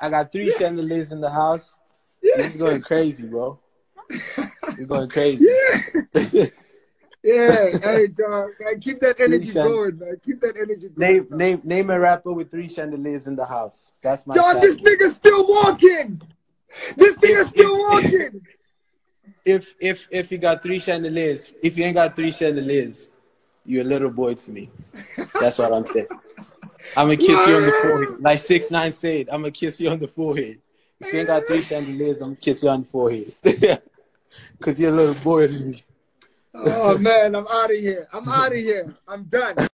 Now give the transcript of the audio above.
I got three chandeliers in the house. This is going crazy, bro. We're going crazy. Yeah. yeah. Hey, dog. Man, keep that energy going, man. Keep that energy going. Name name name a rapper with three chandeliers in the house. That's my Dog, this nigga's still walking. This nigga's still walking. If if if you got three chandeliers, if you ain't got three chandeliers, you're a little boy to me. That's what I'm saying. I'm gonna kiss you on the forehead, like six nine said. I'm gonna kiss you on the forehead. If you ain't got three chandeliers, I'm gonna kiss you on the forehead. Cause you're a little boy to me. Oh man, I'm out of here. I'm out of here. I'm done.